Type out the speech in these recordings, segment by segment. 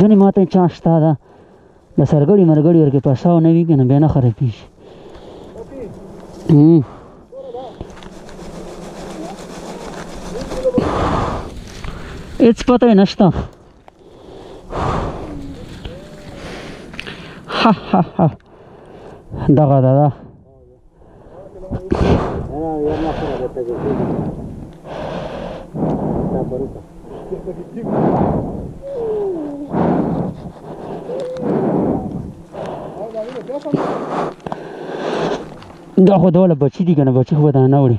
ځنې ماته چا شته ده د سرګړی مرګړی ورکې پښاو نه وي کنه بیا نه خرابې شي هیڅ پته یې نشته ها ها ها دغه ده دا خو ډول بچی دي کنه بچی خو دا نه وړي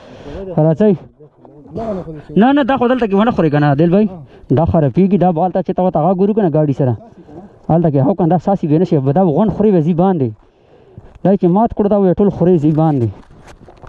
راځي نه نه دا خو دلته کې ونه خوري کنه دل بھائی دا خره پیږي دا بالته چې تا تا ګورو کنه گاډي سره حالته کې هو کنه دا ساسي به نشي دا غون خوري وزي باندې دا چې مات کړ دا ټول خوري زی باندې